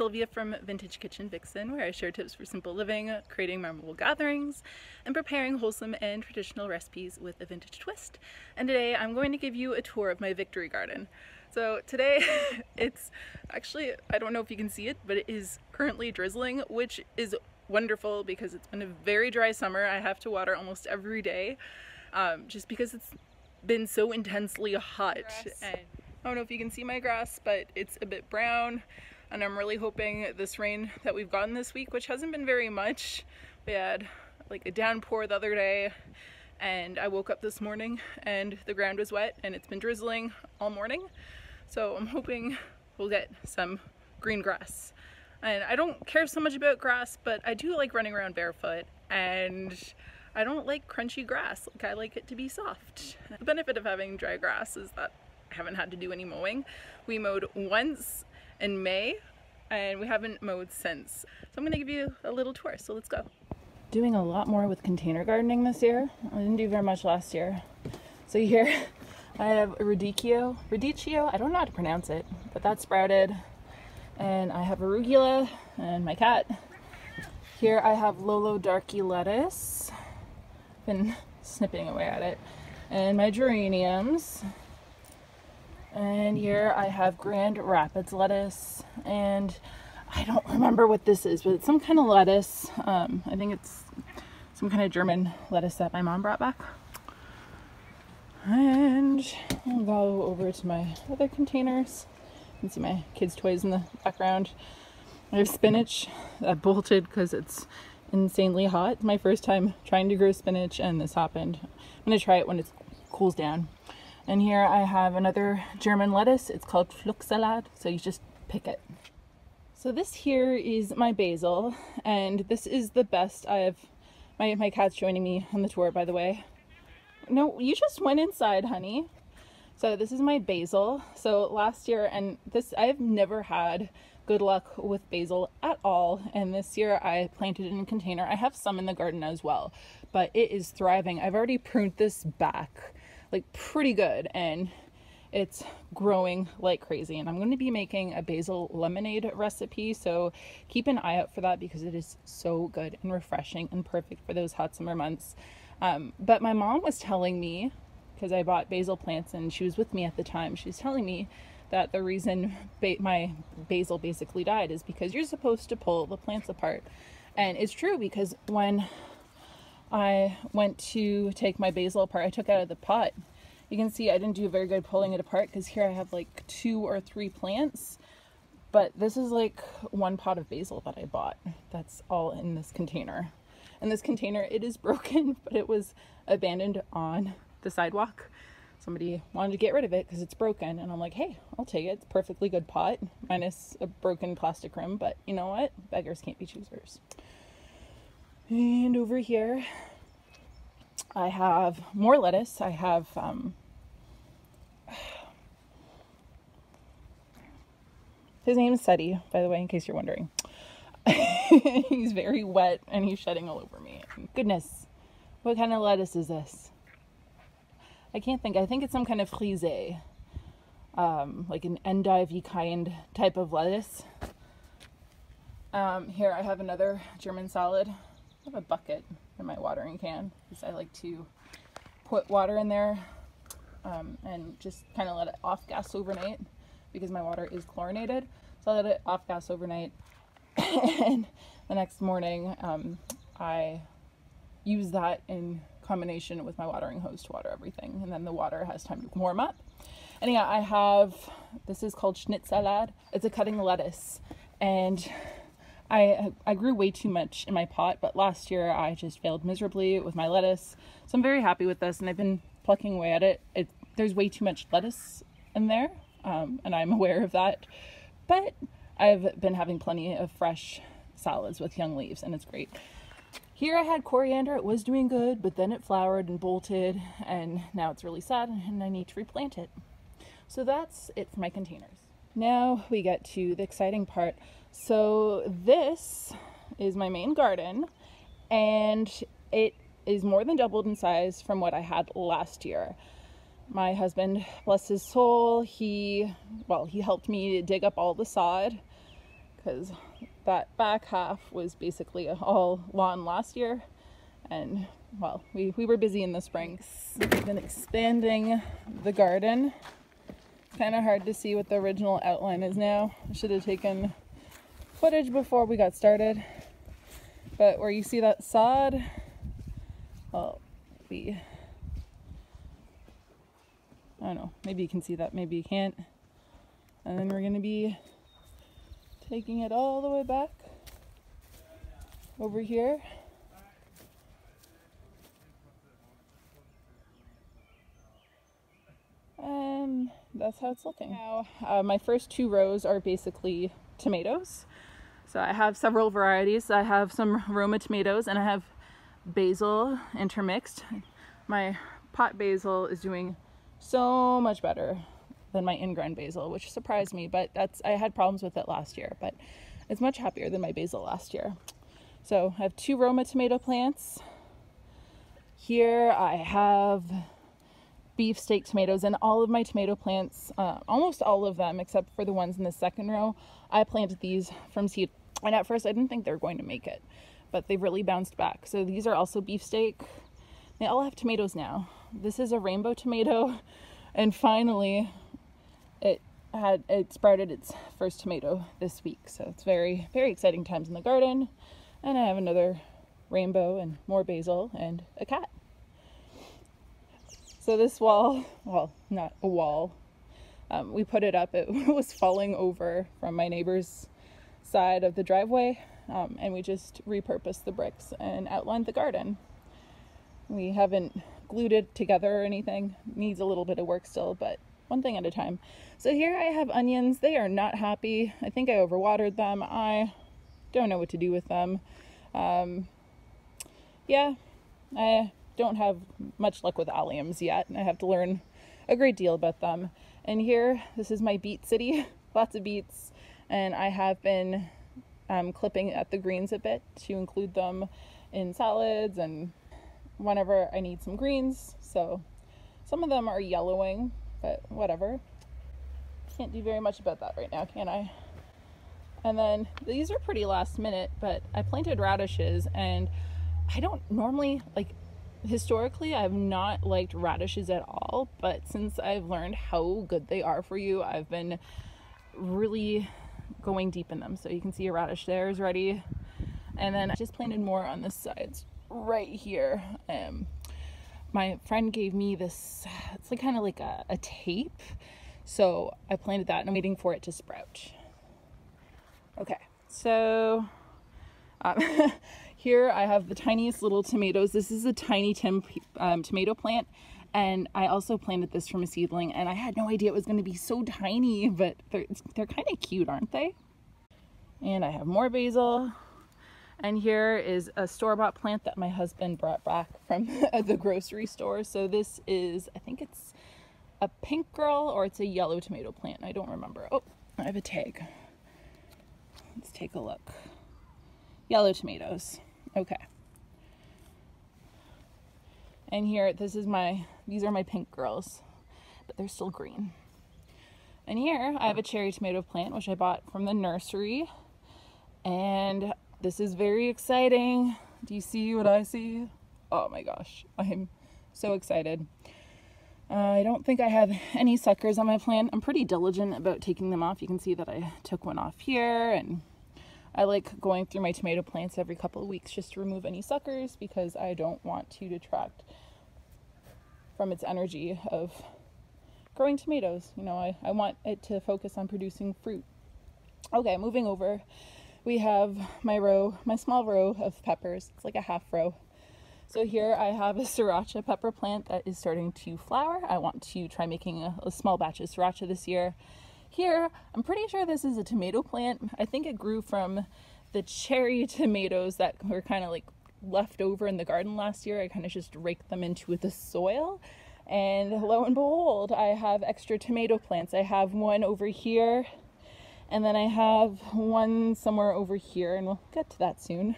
Sylvia from Vintage Kitchen Vixen, where I share tips for simple living, creating memorable gatherings, and preparing wholesome and traditional recipes with a vintage twist. And today I'm going to give you a tour of my victory garden. So today it's actually, I don't know if you can see it, but it is currently drizzling, which is wonderful because it's been a very dry summer. I have to water almost every day um, just because it's been so intensely hot. And I don't know if you can see my grass, but it's a bit brown and I'm really hoping this rain that we've gotten this week, which hasn't been very much, we had like a downpour the other day and I woke up this morning and the ground was wet and it's been drizzling all morning. So I'm hoping we'll get some green grass. And I don't care so much about grass, but I do like running around barefoot and I don't like crunchy grass. Like I like it to be soft. The benefit of having dry grass is that I haven't had to do any mowing. We mowed once in May and we haven't mowed since. So I'm gonna give you a little tour, so let's go. Doing a lot more with container gardening this year. I didn't do very much last year. So here I have radicchio, radicchio, I don't know how to pronounce it, but that sprouted. And I have arugula and my cat. Here I have Lolo Darky lettuce. Been snipping away at it. And my geraniums. And here I have Grand Rapids lettuce. And I don't remember what this is, but it's some kind of lettuce. Um, I think it's some kind of German lettuce that my mom brought back. And I'll go over to my other containers. You can see my kids' toys in the background. I have spinach that bolted because it's insanely hot. It's my first time trying to grow spinach and this happened. I'm going to try it when it cools down. And here I have another German lettuce. It's called Pflücksalat, so you just pick it. So this here is my basil, and this is the best I've... My, my cat's joining me on the tour, by the way. No, you just went inside, honey. So this is my basil. So last year, and this, I've never had good luck with basil at all. And this year I planted it in a container. I have some in the garden as well, but it is thriving. I've already pruned this back like pretty good and it's growing like crazy. And I'm going to be making a basil lemonade recipe so keep an eye out for that because it is so good and refreshing and perfect for those hot summer months. Um, but my mom was telling me because I bought basil plants and she was with me at the time she was telling me that the reason ba my basil basically died is because you're supposed to pull the plants apart. And it's true because when I went to take my basil apart. I took out of the pot. You can see I didn't do very good pulling it apart because here I have like two or three plants. But this is like one pot of basil that I bought. That's all in this container. And this container, it is broken, but it was abandoned on the sidewalk. Somebody wanted to get rid of it because it's broken. And I'm like, hey, I'll take it. It's perfectly good pot, minus a broken plastic rim. But you know what? Beggars can't be choosers. And over here, I have more lettuce. I have um, his name is Seti, by the way, in case you're wondering. he's very wet and he's shedding all over me. Goodness, what kind of lettuce is this? I can't think. I think it's some kind of frise, um, like an endive kind type of lettuce. Um, here I have another German salad have a bucket in my watering can because I like to put water in there um, and just kind of let it off gas overnight because my water is chlorinated. So I let it off gas overnight and the next morning um, I use that in combination with my watering hose to water everything and then the water has time to warm up. And I have, this is called Schnittsalat. It's a cutting lettuce and I, I grew way too much in my pot, but last year I just failed miserably with my lettuce. So I'm very happy with this and I've been plucking away at it. it there's way too much lettuce in there um, and I'm aware of that. But I've been having plenty of fresh salads with young leaves and it's great. Here I had coriander, it was doing good, but then it flowered and bolted and now it's really sad and I need to replant it. So that's it for my containers. Now we get to the exciting part. So this is my main garden and it is more than doubled in size from what I had last year. My husband, bless his soul, he, well, he helped me dig up all the sod because that back half was basically all lawn last year. And well we, we were busy in the spring. We've been expanding the garden. It's kind of hard to see what the original outline is now. I should have taken footage before we got started but where you see that sod well we I don't know maybe you can see that maybe you can't and then we're to be taking it all the way back over here. And that's how it's looking. Now, uh, my first two rows are basically tomatoes. So I have several varieties. I have some Roma tomatoes and I have basil intermixed. My pot basil is doing so much better than my in-ground basil, which surprised me, but that's I had problems with it last year, but it's much happier than my basil last year. So I have two Roma tomato plants. Here I have beefsteak tomatoes and all of my tomato plants, uh, almost all of them except for the ones in the second row, I planted these from seed. And at first I didn't think they were going to make it, but they've really bounced back. So these are also beefsteak. They all have tomatoes now. This is a rainbow tomato. And finally, it had it sprouted its first tomato this week. So it's very, very exciting times in the garden. And I have another rainbow and more basil and a cat. So this wall, well, not a wall, um, we put it up. It was falling over from my neighbor's side of the driveway, um, and we just repurposed the bricks and outlined the garden. We haven't glued it together or anything. Needs a little bit of work still, but one thing at a time. So here I have onions. They are not happy. I think I overwatered them. I don't know what to do with them. Um, yeah, I don't have much luck with alliums yet. And I have to learn a great deal about them. And here, this is my beet city. Lots of beets. And I have been um, clipping at the greens a bit to include them in salads and whenever I need some greens. So some of them are yellowing, but whatever. Can't do very much about that right now, can I? And then these are pretty last minute, but I planted radishes and I don't normally like historically I've not liked radishes at all, but since I've learned how good they are for you, I've been really going deep in them. So you can see a radish there is ready. And then I just planted more on the sides right here. Um, my friend gave me this, it's like kind of like a, a tape. So I planted that and I'm waiting for it to sprout. Okay, so um, here I have the tiniest little tomatoes. This is a tiny tim um, tomato plant and I also planted this from a seedling and I had no idea it was going to be so tiny, but they're, they're kind of cute, aren't they? And I have more basil. And here is a store-bought plant that my husband brought back from the grocery store. So this is, I think it's a pink girl or it's a yellow tomato plant. I don't remember. Oh, I have a tag. Let's take a look. Yellow tomatoes. Okay. And here, this is my, these are my pink girls, but they're still green. And here I have a cherry tomato plant, which I bought from the nursery. And this is very exciting. Do you see what I see? Oh my gosh, I'm so excited. Uh, I don't think I have any suckers on my plant. I'm pretty diligent about taking them off. You can see that I took one off here and I like going through my tomato plants every couple of weeks just to remove any suckers because I don't want to detract from its energy of growing tomatoes. You know, I, I want it to focus on producing fruit. Okay, moving over, we have my row, my small row of peppers. It's like a half row. So here I have a sriracha pepper plant that is starting to flower. I want to try making a, a small batch of sriracha this year. Here, I'm pretty sure this is a tomato plant. I think it grew from the cherry tomatoes that were kind of like left over in the garden last year. I kind of just raked them into the soil. And lo and behold, I have extra tomato plants. I have one over here, and then I have one somewhere over here, and we'll get to that soon.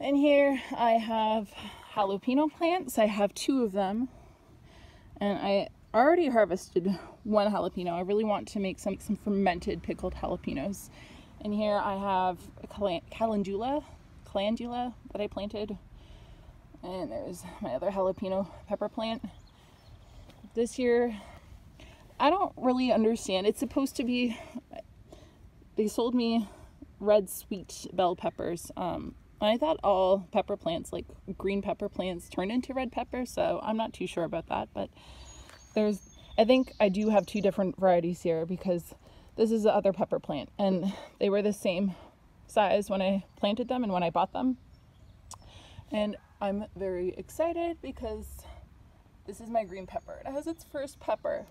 And here I have jalapeno plants. I have two of them. And I already harvested one jalapeno. I really want to make some, some fermented pickled jalapenos. And here I have a calendula, calendula that I planted. And there's my other jalapeno pepper plant. This year, I don't really understand. It's supposed to be, they sold me red sweet bell peppers. Um, I thought all pepper plants, like green pepper plants, turn into red pepper, so I'm not too sure about that. But there's, I think I do have two different varieties here because this is the other pepper plant, and they were the same size when I planted them and when I bought them. And I'm very excited because this is my green pepper. It has its first pepper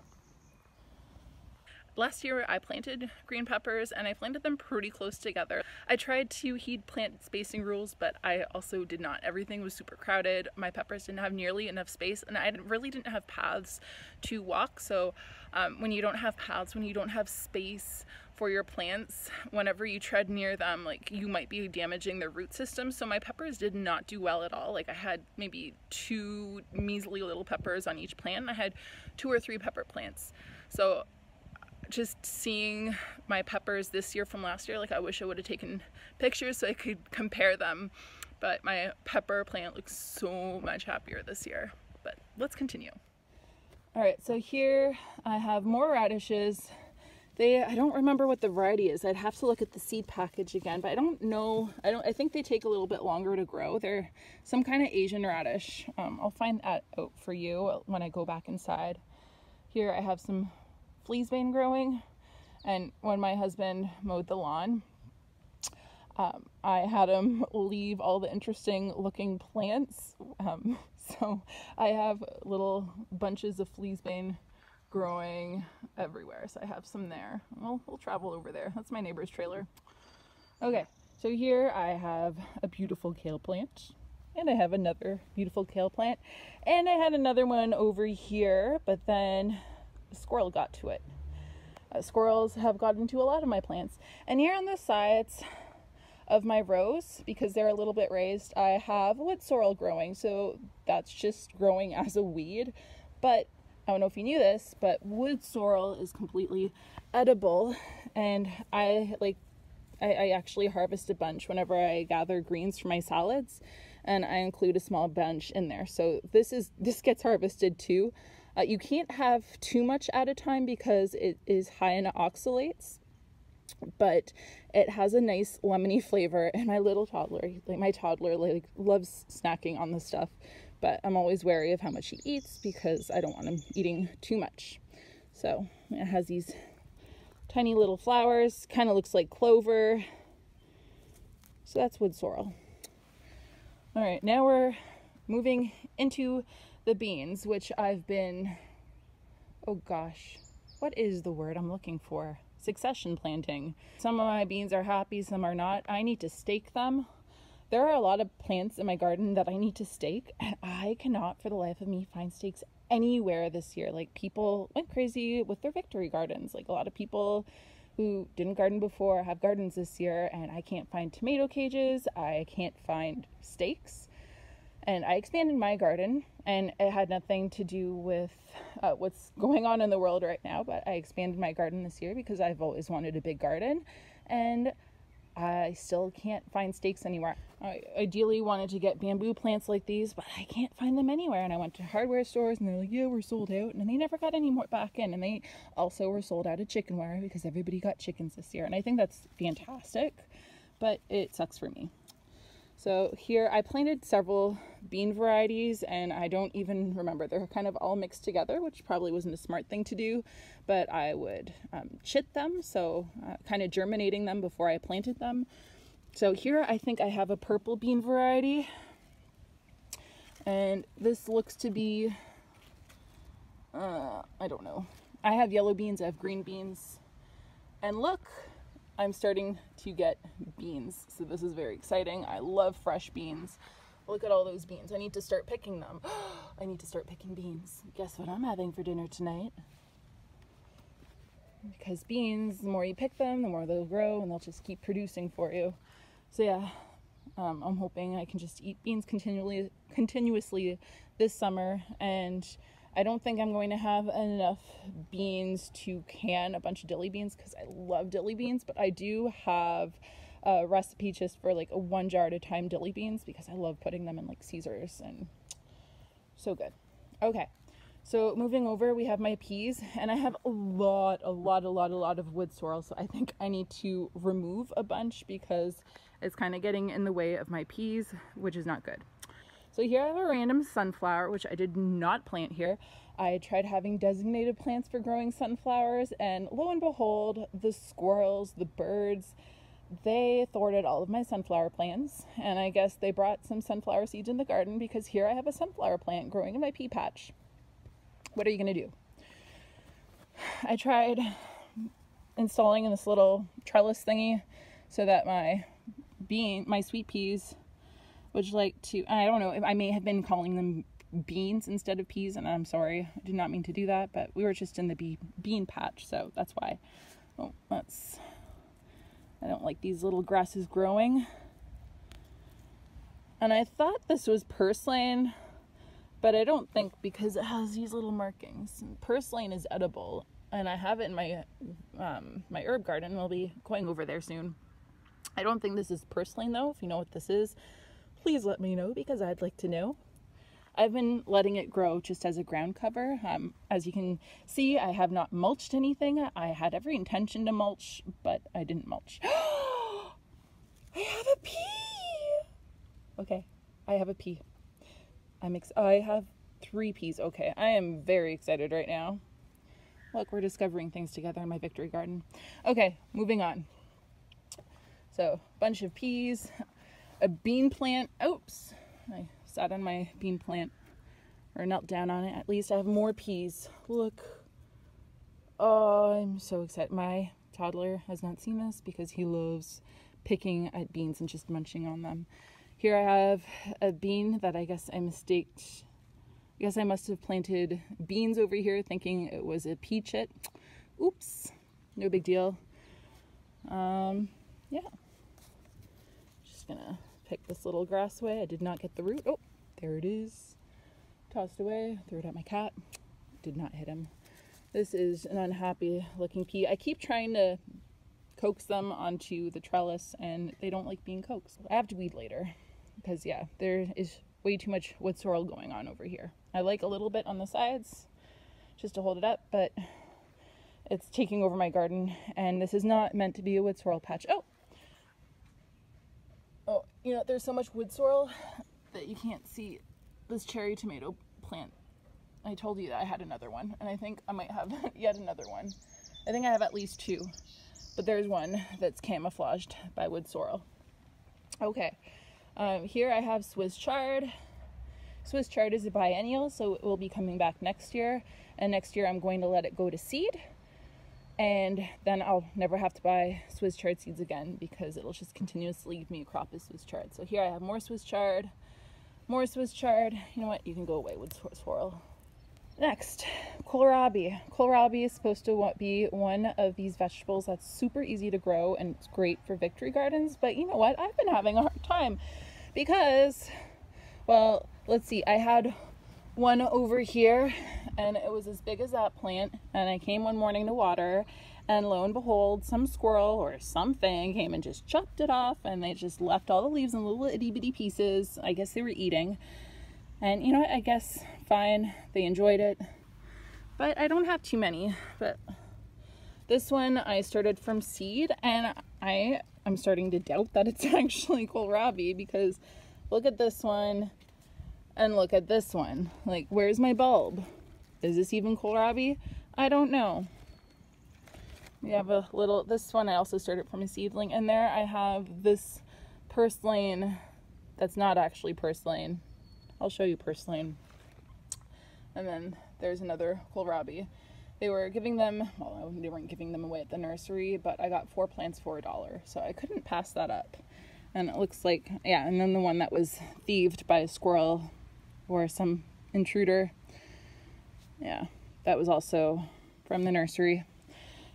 Last year I planted green peppers and I planted them pretty close together. I tried to heed plant spacing rules, but I also did not. Everything was super crowded. My peppers didn't have nearly enough space and I really didn't have paths to walk. So um, when you don't have paths, when you don't have space for your plants, whenever you tread near them, like you might be damaging the root system. So my peppers did not do well at all. Like I had maybe two measly little peppers on each plant. I had two or three pepper plants. So just seeing my peppers this year from last year, like I wish I would have taken pictures so I could compare them. But my pepper plant looks so much happier this year. But let's continue. All right, so here I have more radishes. They, I don't remember what the variety is. I'd have to look at the seed package again, but I don't know. I don't, I think they take a little bit longer to grow. They're some kind of Asian radish. Um, I'll find that out for you when I go back inside. Here I have some fleabane growing. And when my husband mowed the lawn, um, I had him leave all the interesting looking plants. Um, so I have little bunches of fleabane growing everywhere. So I have some there. We'll, we'll travel over there. That's my neighbor's trailer. Okay, so here I have a beautiful kale plant. And I have another beautiful kale plant. And I had another one over here, but then squirrel got to it. Uh, squirrels have gotten to a lot of my plants. And here on the sides of my rows, because they're a little bit raised, I have wood sorrel growing. So that's just growing as a weed. But I don't know if you knew this, but wood sorrel is completely edible. And I like, I, I actually harvest a bunch whenever I gather greens for my salads and I include a small bunch in there. So this is, this gets harvested too. Uh, you can't have too much at a time because it is high in oxalates, but it has a nice lemony flavor. And my little toddler, like my toddler, like loves snacking on this stuff, but I'm always wary of how much he eats because I don't want him eating too much. So it has these tiny little flowers, kind of looks like clover. So that's wood sorrel. All right, now we're moving into the beans, which I've been, oh gosh, what is the word I'm looking for? Succession planting. Some of my beans are happy, some are not. I need to stake them. There are a lot of plants in my garden that I need to stake, and I cannot for the life of me find stakes anywhere this year. Like people went crazy with their victory gardens. Like a lot of people who didn't garden before have gardens this year, and I can't find tomato cages, I can't find stakes. And I expanded my garden and it had nothing to do with uh, what's going on in the world right now but i expanded my garden this year because i've always wanted a big garden and i still can't find stakes anywhere. I ideally wanted to get bamboo plants like these but i can't find them anywhere and i went to hardware stores and they're like yeah we're sold out and they never got any more back in and they also were sold out of chicken wire because everybody got chickens this year and i think that's fantastic but it sucks for me so here I planted several bean varieties and I don't even remember. They're kind of all mixed together, which probably wasn't a smart thing to do, but I would um, chit them, so uh, kind of germinating them before I planted them. So here I think I have a purple bean variety and this looks to be, uh, I don't know. I have yellow beans, I have green beans, and look, I'm starting to get beans. So this is very exciting. I love fresh beans. Look at all those beans. I need to start picking them. I need to start picking beans. Guess what I'm having for dinner tonight? Because beans, the more you pick them, the more they'll grow and they'll just keep producing for you. So yeah, um, I'm hoping I can just eat beans continually, continuously this summer and I don't think I'm going to have enough beans to can a bunch of dilly beans because I love dilly beans, but I do have a recipe just for like a one jar at a time dilly beans because I love putting them in like Caesars and so good. Okay, so moving over, we have my peas, and I have a lot, a lot, a lot, a lot of wood sorrel. So I think I need to remove a bunch because it's kind of getting in the way of my peas, which is not good. So here I have a random sunflower, which I did not plant here. I tried having designated plants for growing sunflowers, and lo and behold, the squirrels, the birds, they thwarted all of my sunflower plants. And I guess they brought some sunflower seeds in the garden because here I have a sunflower plant growing in my pea patch. What are you to do? I tried installing in this little trellis thingy so that my bean, my sweet peas would like to, I don't know, if I may have been calling them beans instead of peas, and I'm sorry, I did not mean to do that, but we were just in the bee, bean patch, so that's why. Oh, that's, I don't like these little grasses growing. And I thought this was purslane, but I don't think because it has these little markings. Purslane is edible, and I have it in my um, my herb garden. We'll be going over there soon. I don't think this is purslane though. If you know what this is, please let me know because I'd like to know. I've been letting it grow just as a ground cover. Um, as you can see, I have not mulched anything. I had every intention to mulch, but I didn't mulch. I have a pea! Okay, I have a pea. I'm ex- I have three peas. Okay, I am very excited right now. Look, we're discovering things together in my victory garden. Okay, moving on. So, bunch of peas a bean plant. Oops, I sat on my bean plant or knelt down on it. At least I have more peas. Look. Oh, I'm so excited. My toddler has not seen this because he loves picking at beans and just munching on them. Here I have a bean that I guess I mistaked. I guess I must have planted beans over here thinking it was a peach it. Oops, no big deal. Um, yeah. Just gonna pick this little grass away. I did not get the root. Oh, there it is. Tossed away, threw it at my cat. Did not hit him. This is an unhappy looking pea. I keep trying to coax them onto the trellis and they don't like being coaxed. I have to weed later because yeah, there is way too much wood sorrel going on over here. I like a little bit on the sides just to hold it up, but it's taking over my garden and this is not meant to be a wood sorrel patch. Oh, Oh, you know, there's so much wood sorrel that you can't see this cherry tomato plant. I told you that I had another one, and I think I might have yet another one. I think I have at least two, but there's one that's camouflaged by wood sorrel. Okay, um, here I have Swiss chard. Swiss chard is a biennial, so it will be coming back next year, and next year I'm going to let it go to seed and then I'll never have to buy Swiss chard seeds again because it'll just continuously give me a crop of Swiss chard. So here I have more Swiss chard, more Swiss chard. You know what? You can go away wood sorrel. Next, kohlrabi. Kohlrabi is supposed to be one of these vegetables that's super easy to grow and it's great for victory gardens. But you know what? I've been having a hard time because, well, let's see. I had one over here and it was as big as that plant and I came one morning to water and lo and behold some squirrel or something came and just chopped it off and they just left all the leaves in little itty bitty pieces. I guess they were eating. And you know what I guess fine they enjoyed it. But I don't have too many but this one I started from seed and I I'm starting to doubt that it's actually kohlrabi because look at this one and look at this one. Like, where's my bulb? Is this even kohlrabi? I don't know. We have a little, this one I also started from a seedling. And there I have this purslane that's not actually purslane. I'll show you purslane. And then there's another kohlrabi. They were giving them, well, they weren't giving them away at the nursery, but I got four plants for a dollar. So I couldn't pass that up. And it looks like, yeah, and then the one that was thieved by a squirrel or some intruder. Yeah, that was also from the nursery.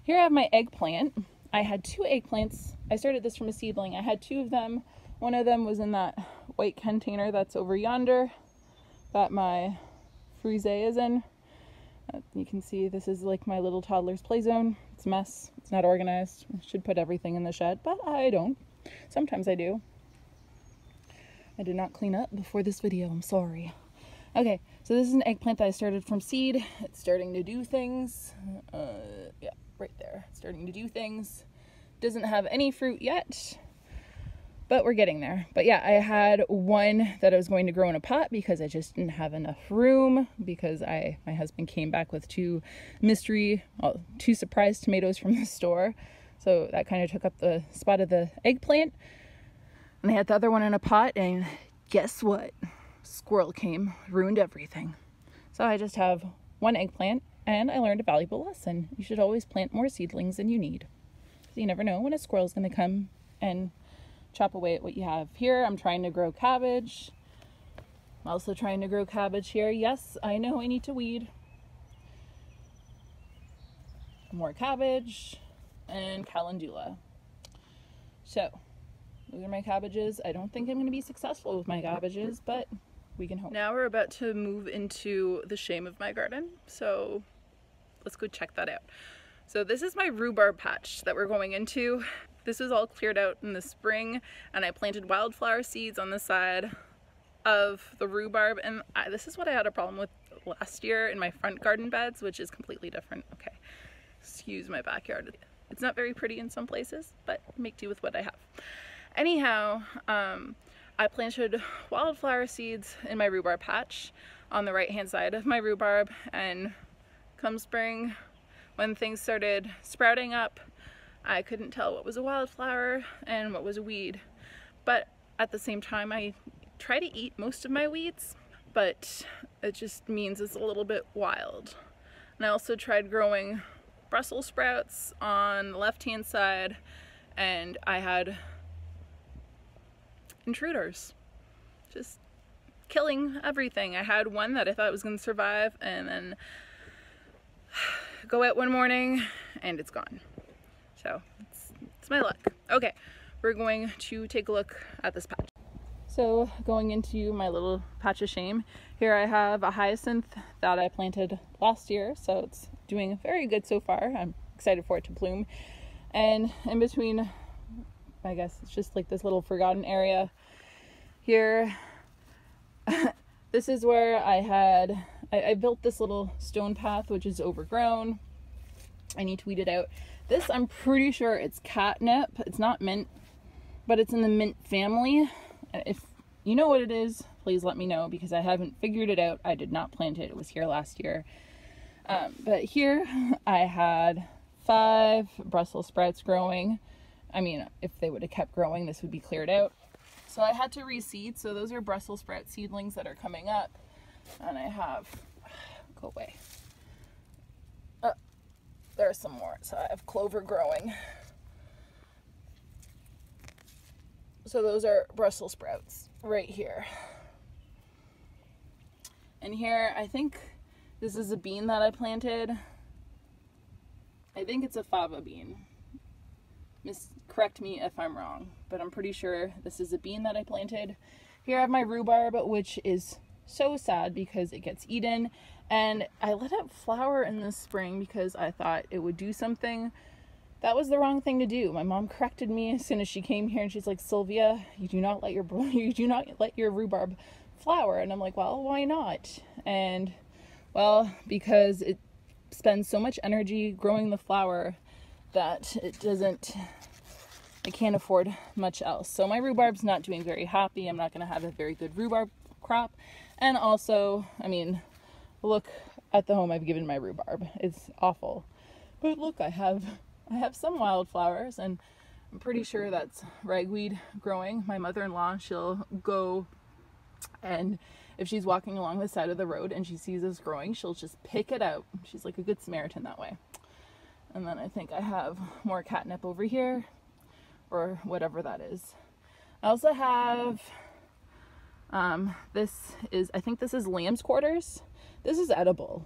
Here I have my eggplant. I had two eggplants. I started this from a seedling. I had two of them. One of them was in that white container that's over yonder that my frise is in. Uh, you can see this is like my little toddler's play zone. It's a mess. It's not organized. I should put everything in the shed, but I don't. Sometimes I do. I did not clean up before this video. I'm sorry. Okay, so this is an eggplant that I started from seed. It's starting to do things. Uh, yeah, right there. Starting to do things. Doesn't have any fruit yet but we're getting there. But yeah, I had one that I was going to grow in a pot because I just didn't have enough room because I my husband came back with two mystery, well, two surprise tomatoes from the store. So that kind of took up the spot of the eggplant. And I had the other one in a pot and guess what? Squirrel came, ruined everything. So I just have one eggplant and I learned a valuable lesson. You should always plant more seedlings than you need. You never know when a squirrel's gonna come and chop away at what you have. Here I'm trying to grow cabbage. I'm also trying to grow cabbage here. Yes, I know I need to weed. More cabbage and calendula. So, those are my cabbages. I don't think I'm going to be successful with my cabbages, but we can hope. Now we're about to move into the shame of my garden. So, let's go check that out. So this is my rhubarb patch that we're going into. This was all cleared out in the spring and I planted wildflower seeds on the side of the rhubarb and I, this is what I had a problem with last year in my front garden beds which is completely different. Okay, excuse my backyard. It's not very pretty in some places but make do with what I have. Anyhow, um, I planted wildflower seeds in my rhubarb patch on the right hand side of my rhubarb and come spring when things started sprouting up I couldn't tell what was a wildflower and what was a weed. But at the same time, I try to eat most of my weeds, but it just means it's a little bit wild. And I also tried growing Brussels sprouts on the left-hand side, and I had intruders. Just killing everything. I had one that I thought was going to survive, and then go out one morning, and it's gone. So it's, it's my luck. Okay, we're going to take a look at this patch. So going into my little patch of shame, here I have a hyacinth that I planted last year, so it's doing very good so far. I'm excited for it to bloom. And in between, I guess it's just like this little forgotten area here. this is where I had, I, I built this little stone path, which is overgrown. I need to weed it out. This, I'm pretty sure it's catnip. It's not mint, but it's in the mint family. If you know what it is, please let me know because I haven't figured it out. I did not plant it. It was here last year. Um, but here I had five Brussels sprouts growing. I mean, if they would have kept growing, this would be cleared out. So I had to reseed. So those are Brussels sprout seedlings that are coming up. And I have, go away uh, there's some more. So I have clover growing. So those are Brussels sprouts right here. And here, I think this is a bean that I planted. I think it's a fava bean. Correct me if I'm wrong, but I'm pretty sure this is a bean that I planted. Here I have my rhubarb, which is so sad because it gets eaten and I let it flower in the spring because I thought it would do something. That was the wrong thing to do. My mom corrected me as soon as she came here and she's like, Sylvia, you do not let your you do not let your rhubarb flower. And I'm like, well, why not? And well, because it spends so much energy growing the flower that it doesn't I can't afford much else. So my rhubarb's not doing very happy. I'm not going to have a very good rhubarb crop. And also, I mean, look at the home I've given my rhubarb. It's awful. But look, I have I have some wildflowers and I'm pretty sure that's ragweed growing. My mother-in-law, she'll go and if she's walking along the side of the road and she sees this growing, she'll just pick it out. She's like a good Samaritan that way. And then I think I have more catnip over here or whatever that is. I also have um, this is, I think this is lamb's quarters. This is edible.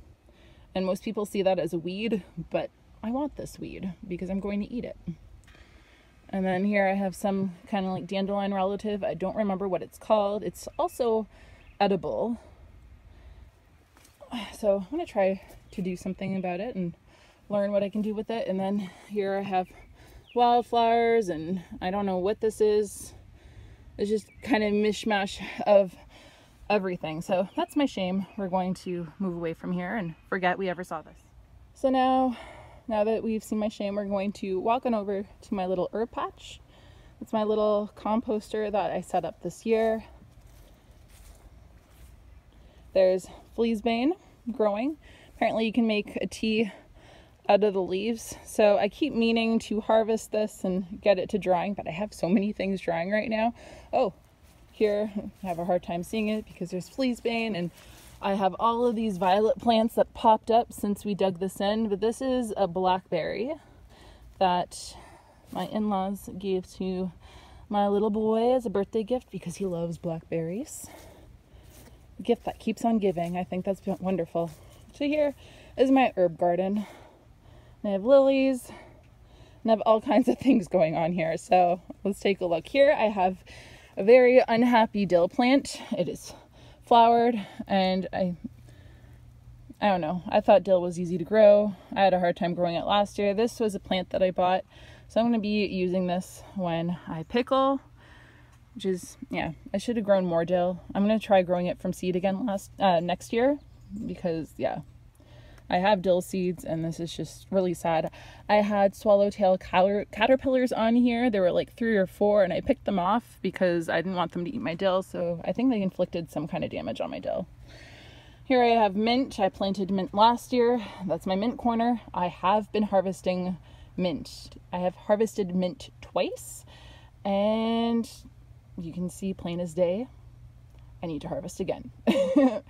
And most people see that as a weed, but I want this weed because I'm going to eat it. And then here I have some kind of like dandelion relative. I don't remember what it's called. It's also edible. So I'm going to try to do something about it and learn what I can do with it. And then here I have wildflowers and I don't know what this is. It's just kind of mishmash of everything. So that's my shame. We're going to move away from here and forget we ever saw this. So now, now that we've seen my shame, we're going to walk on over to my little herb patch. It's my little composter that I set up this year. There's fleabane growing. Apparently you can make a tea out of the leaves. So I keep meaning to harvest this and get it to drying, but I have so many things drying right now. Oh, here I have a hard time seeing it because there's fleabane and I have all of these violet plants that popped up since we dug this in, but this is a blackberry that my in-laws gave to my little boy as a birthday gift because he loves blackberries. A gift that keeps on giving. I think that's wonderful. So here is my herb garden. I have lilies and I have all kinds of things going on here. So let's take a look. Here I have a very unhappy dill plant. It is flowered and I I don't know. I thought dill was easy to grow. I had a hard time growing it last year. This was a plant that I bought. So I'm going to be using this when I pickle, which is, yeah, I should have grown more dill. I'm going to try growing it from seed again last uh, next year because, yeah, I have dill seeds and this is just really sad. I had swallowtail caterpillars on here. There were like three or four and I picked them off because I didn't want them to eat my dill. So I think they inflicted some kind of damage on my dill. Here I have mint. I planted mint last year. That's my mint corner. I have been harvesting mint. I have harvested mint twice and you can see plain as day. I need to harvest again.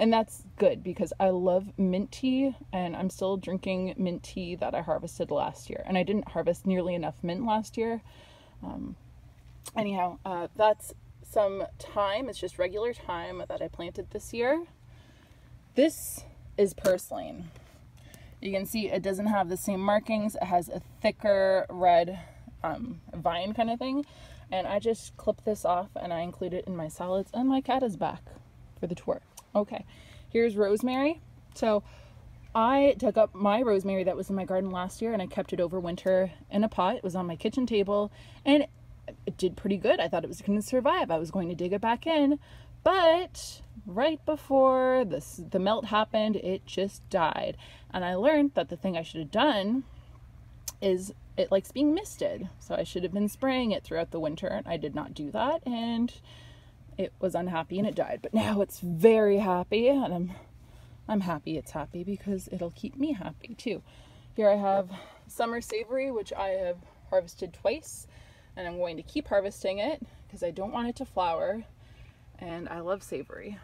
and that's good because I love mint tea and I'm still drinking mint tea that I harvested last year. And I didn't harvest nearly enough mint last year. Um, anyhow, uh, that's some thyme. It's just regular thyme that I planted this year. This is purslane. You can see it doesn't have the same markings. It has a thicker red um, vine kind of thing. And I just clip this off and I include it in my salads and my cat is back for the tour. Okay, here's rosemary. So I dug up my rosemary that was in my garden last year and I kept it over winter in a pot. It was on my kitchen table and it did pretty good. I thought it was going to survive. I was going to dig it back in, but right before this the melt happened, it just died. And I learned that the thing I should have done is it likes being misted. So I should have been spraying it throughout the winter and I did not do that and it was unhappy and it died. But now it's very happy and I'm I'm happy it's happy because it'll keep me happy too. Here I have summer savory, which I have harvested twice and I'm going to keep harvesting it because I don't want it to flower and I love savory.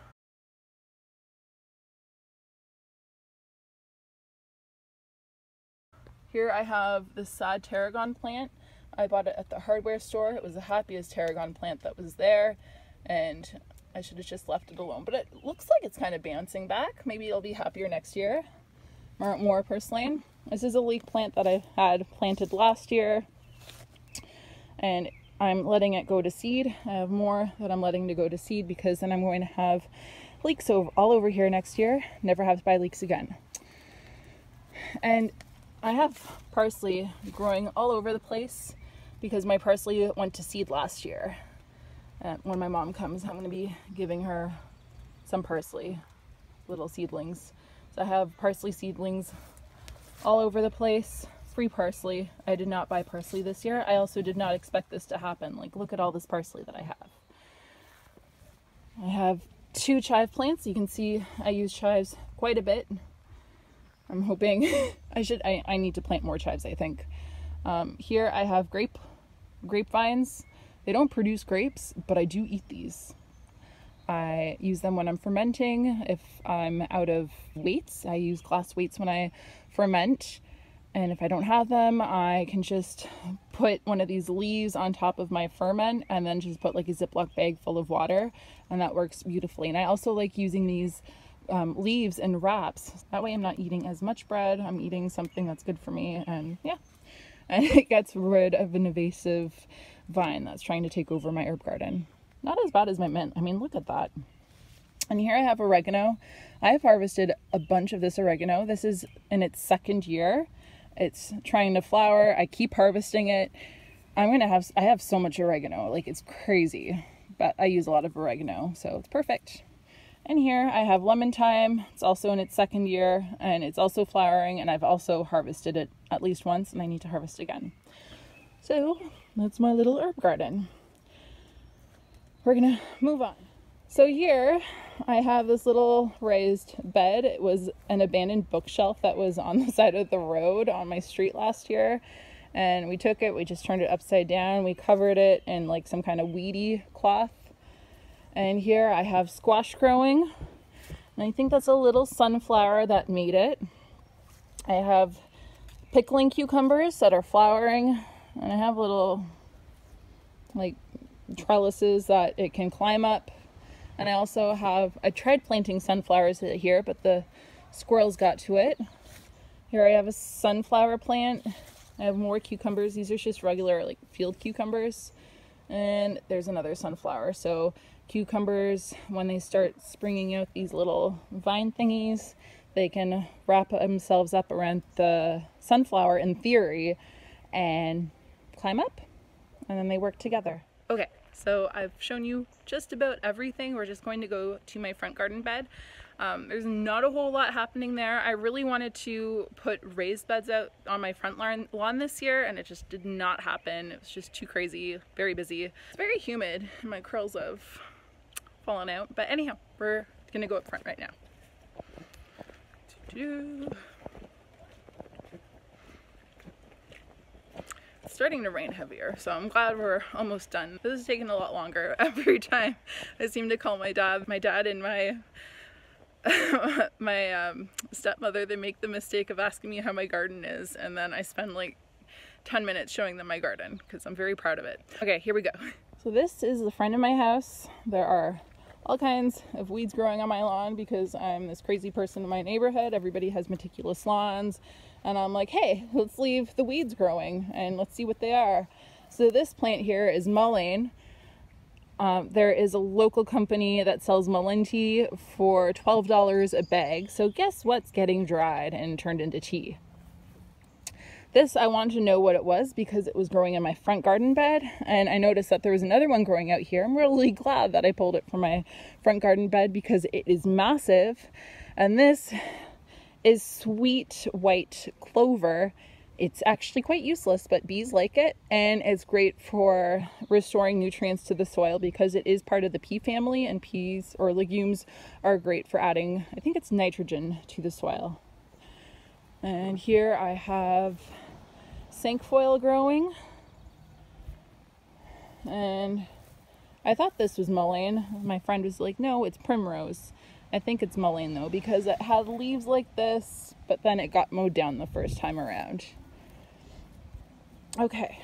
Here I have this sad tarragon plant. I bought it at the hardware store. It was the happiest tarragon plant that was there and I should have just left it alone. But it looks like it's kind of bouncing back. Maybe it'll be happier next year. More, more purslane. This is a leek plant that I had planted last year. And I'm letting it go to seed. I have more that I'm letting to go to seed because then I'm going to have leeks over, all over here next year. Never have to buy leeks again. And I have parsley growing all over the place because my parsley went to seed last year. And when my mom comes, I'm going to be giving her some parsley, little seedlings. So I have parsley seedlings all over the place. Free parsley. I did not buy parsley this year. I also did not expect this to happen. Like, look at all this parsley that I have. I have two chive plants. You can see I use chives quite a bit. I'm hoping I should, I, I need to plant more chives, I think. Um, here I have grape, grapevines. They don't produce grapes, but I do eat these. I use them when I'm fermenting. If I'm out of weights, I use glass weights when I ferment. And if I don't have them, I can just put one of these leaves on top of my ferment and then just put like a Ziploc bag full of water. And that works beautifully. And I also like using these um, leaves and wraps. That way I'm not eating as much bread. I'm eating something that's good for me. And yeah, and it gets rid of an invasive vine that's trying to take over my herb garden. Not as bad as my mint. I mean, look at that. And here I have oregano. I have harvested a bunch of this oregano. This is in its second year. It's trying to flower. I keep harvesting it. I'm gonna have I have so much oregano, like it's crazy. But I use a lot of oregano, so it's perfect. And here I have lemon thyme. It's also in its second year and it's also flowering and I've also harvested it at least once and I need to harvest again. So that's my little herb garden. We're gonna move on. So here I have this little raised bed. It was an abandoned bookshelf that was on the side of the road on my street last year. And we took it, we just turned it upside down, we covered it in like some kind of weedy cloth and here I have squash growing. And I think that's a little sunflower that made it. I have pickling cucumbers that are flowering. And I have little like trellises that it can climb up. And I also have, I tried planting sunflowers here, but the squirrels got to it. Here I have a sunflower plant. I have more cucumbers. These are just regular like field cucumbers. And there's another sunflower. So cucumbers, when they start springing out these little vine thingies, they can wrap themselves up around the sunflower in theory and climb up and then they work together. Okay, so I've shown you just about everything. We're just going to go to my front garden bed. Um, there's not a whole lot happening there. I really wanted to put raised beds out on my front lawn, this year and it just did not happen. It was just too crazy, very busy. It's very humid. My curls have fallen out. But anyhow, we're gonna go up front right now. It's starting to rain heavier, so I'm glad we're almost done. This is taking a lot longer every time I seem to call my dad. My dad and my my um, stepmother, they make the mistake of asking me how my garden is, and then I spend like 10 minutes showing them my garden because I'm very proud of it. Okay, here we go. So this is the front of my house. There are all kinds of weeds growing on my lawn because I'm this crazy person in my neighborhood. Everybody has meticulous lawns. And I'm like, hey, let's leave the weeds growing and let's see what they are. So this plant here is mullein. Um, there is a local company that sells mullein tea for $12 a bag. So guess what's getting dried and turned into tea? This, I wanted to know what it was because it was growing in my front garden bed. And I noticed that there was another one growing out here. I'm really glad that I pulled it from my front garden bed because it is massive. And this is sweet white clover. It's actually quite useless, but bees like it. And it's great for restoring nutrients to the soil because it is part of the pea family. And peas or legumes are great for adding, I think it's nitrogen to the soil. And here I have cinquefoil growing. And I thought this was mullein. My friend was like, no, it's primrose. I think it's mullein though because it had leaves like this, but then it got mowed down the first time around. Okay.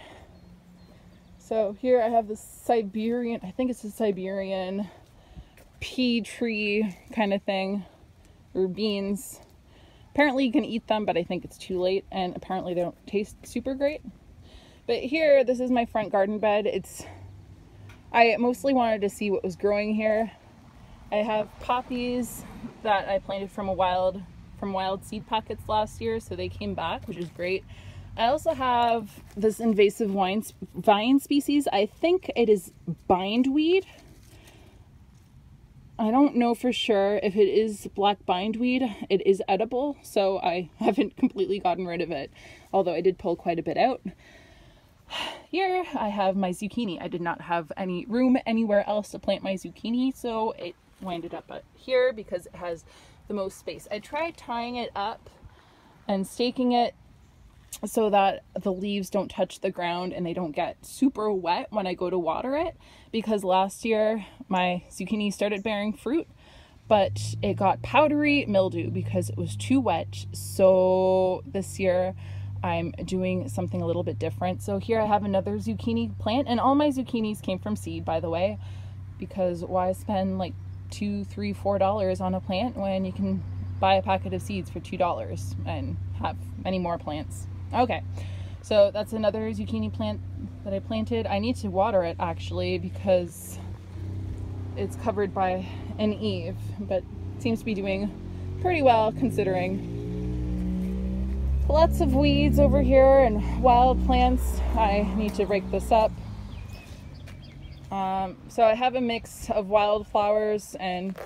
So here I have the Siberian, I think it's a Siberian pea tree kind of thing, or beans. Apparently you can eat them, but I think it's too late, and apparently they don't taste super great. But here, this is my front garden bed. It's, I mostly wanted to see what was growing here. I have poppies that I planted from a wild, from wild seed pockets last year, so they came back, which is great. I also have this invasive vine, vine species. I think it is bindweed. I don't know for sure if it is black bindweed. It is edible, so I haven't completely gotten rid of it, although I did pull quite a bit out. Here I have my zucchini. I did not have any room anywhere else to plant my zucchini, so it winded up here because it has the most space. I tried tying it up and staking it so that the leaves don't touch the ground and they don't get super wet when I go to water it because last year my zucchini started bearing fruit but it got powdery mildew because it was too wet. So this year I'm doing something a little bit different. So here I have another zucchini plant and all my zucchinis came from seed by the way because why spend like two three four dollars on a plant when you can buy a packet of seeds for two dollars and have many more plants Okay, so that's another zucchini plant that I planted. I need to water it actually because it's covered by an eave, but seems to be doing pretty well considering. Lots of weeds over here and wild plants. I need to rake this up. Um, so I have a mix of wildflowers and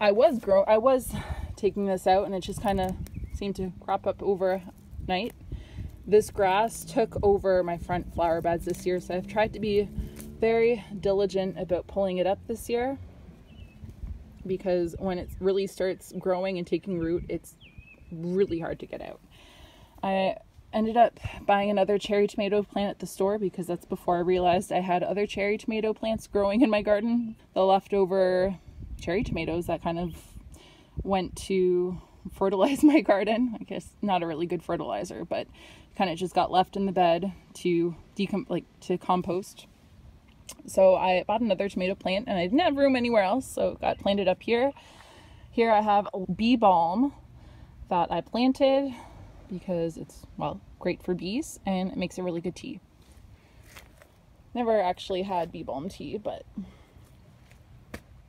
I was grow I was taking this out and it just kind of seemed to crop up overnight. This grass took over my front flower beds this year, so I've tried to be very diligent about pulling it up this year because when it really starts growing and taking root, it's really hard to get out. I ended up buying another cherry tomato plant at the store because that's before I realized I had other cherry tomato plants growing in my garden. The leftover cherry tomatoes that kind of went to fertilize my garden. I guess not a really good fertilizer, but kind of just got left in the bed to decom like to compost. So I bought another tomato plant and I didn't have room anywhere else, so got planted up here. Here I have bee balm that I planted because it's, well, great for bees and it makes a really good tea. Never actually had bee balm tea, but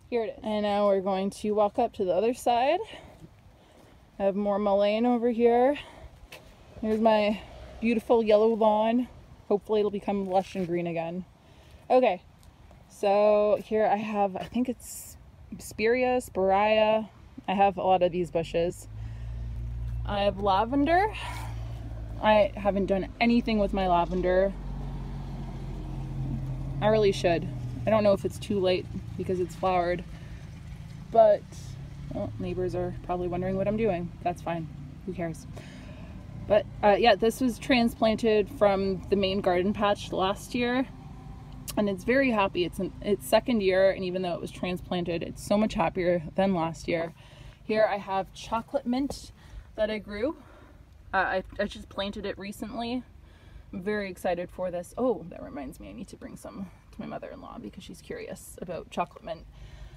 here it is. And now we're going to walk up to the other side. I have more mullein over here. Here's my beautiful yellow lawn. Hopefully it'll become lush and green again. Okay, so here I have, I think it's Spirea, Spirea. I have a lot of these bushes. I have lavender. I haven't done anything with my lavender. I really should. I don't know if it's too late because it's flowered, but well, neighbors are probably wondering what I'm doing. That's fine. Who cares? But uh, yeah, this was transplanted from the main garden patch last year and it's very happy. It's an, its second year, and even though it was transplanted, it's so much happier than last year. Here I have chocolate mint that I grew. Uh, I, I just planted it recently. I'm very excited for this. Oh, that reminds me, I need to bring some to my mother-in-law because she's curious about chocolate mint.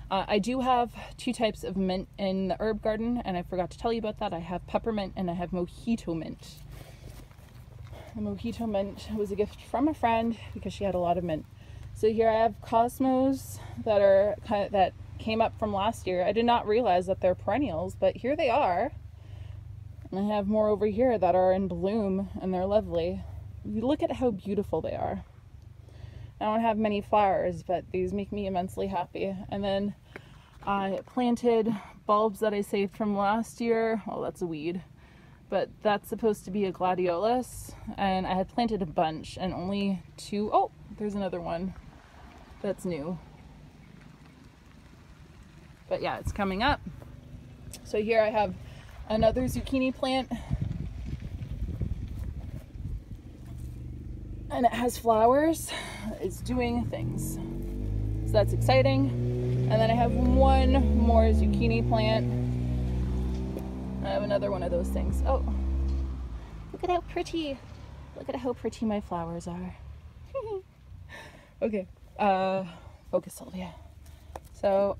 Uh, I do have two types of mint in the herb garden, and I forgot to tell you about that. I have peppermint and I have mojito mint. The mojito mint was a gift from a friend because she had a lot of mint. So here I have cosmos that are kind of, that came up from last year. I did not realize that they're perennials, but here they are. And I have more over here that are in bloom and they're lovely. Look at how beautiful they are. I don't have many flowers, but these make me immensely happy. And then I planted bulbs that I saved from last year. Well, that's a weed, but that's supposed to be a gladiolus. And I had planted a bunch and only two. Oh, there's another one that's new. But yeah, it's coming up. So here I have another zucchini plant. And it has flowers. It's doing things. So that's exciting. And then I have one more zucchini plant. I have another one of those things. Oh, look at how pretty. Look at how pretty my flowers are. okay uh, focus Sylvia. So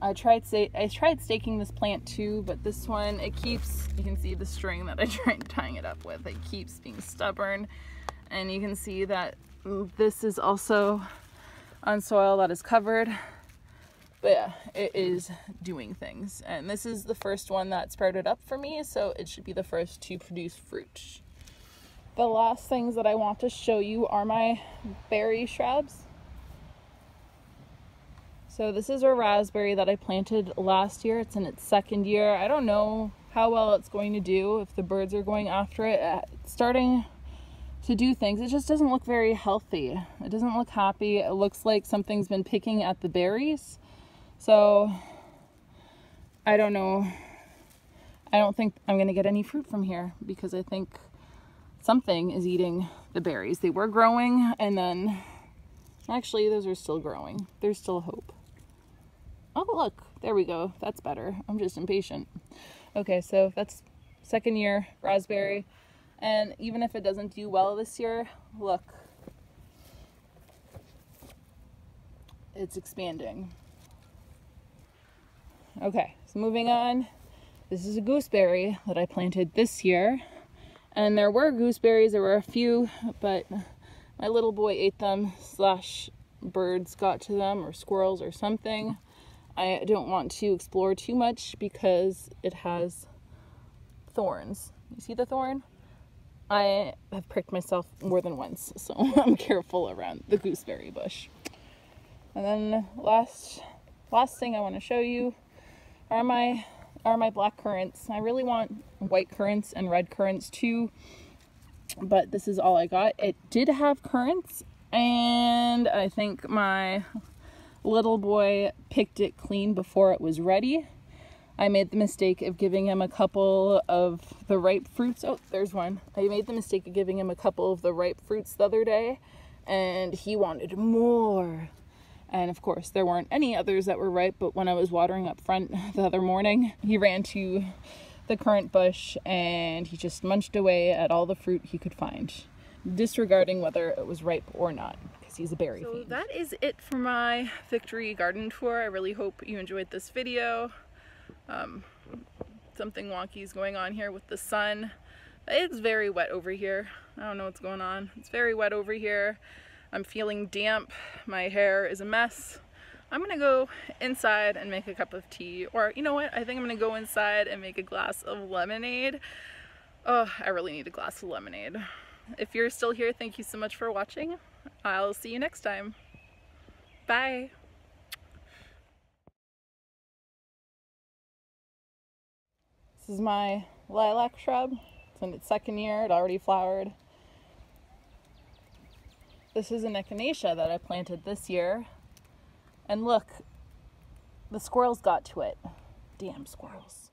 I tried I tried staking this plant too, but this one it keeps you can see the string that I tried tying it up with. It keeps being stubborn, and you can see that this is also on soil that is covered. But yeah, it is doing things, and this is the first one that sprouted up for me, so it should be the first to produce fruit. The last things that I want to show you are my berry shrubs. So this is a raspberry that I planted last year. It's in its second year. I don't know how well it's going to do, if the birds are going after it. Uh, it's starting to do things. It just doesn't look very healthy. It doesn't look happy. It looks like something's been picking at the berries. So I don't know. I don't think I'm going to get any fruit from here because I think something is eating the berries. They were growing and then actually those are still growing. There's still hope. Oh, look, there we go. That's better. I'm just impatient. Okay, so that's second year raspberry. And even if it doesn't do well this year, look, it's expanding. Okay, so moving on. This is a gooseberry that I planted this year. And there were gooseberries, there were a few, but my little boy ate them, slash birds got to them or squirrels or something. I don't want to explore too much because it has thorns. You see the thorn? I have pricked myself more than once, so I'm careful around the gooseberry bush. And then last last thing I want to show you are my are my black currants. I really want white currants and red currants too, but this is all I got. It did have currants and I think my little boy picked it clean before it was ready. I made the mistake of giving him a couple of the ripe fruits. Oh, there's one. I made the mistake of giving him a couple of the ripe fruits the other day, and he wanted more. And of course, there weren't any others that were ripe, but when I was watering up front the other morning, he ran to the currant bush and he just munched away at all the fruit he could find, disregarding whether it was ripe or not because he's a berry so fiend. that is it for my victory garden tour. I really hope you enjoyed this video. Um, something wonky is going on here with the sun. It's very wet over here. I don't know what's going on. It's very wet over here. I'm feeling damp. My hair is a mess. I'm gonna go inside and make a cup of tea. Or you know what? I think I'm gonna go inside and make a glass of lemonade. Oh, I really need a glass of lemonade. If you're still here, thank you so much for watching. I'll see you next time. Bye. This is my lilac shrub. It's in its second year. It already flowered. This is an echinacea that I planted this year. And look, the squirrels got to it. Damn squirrels.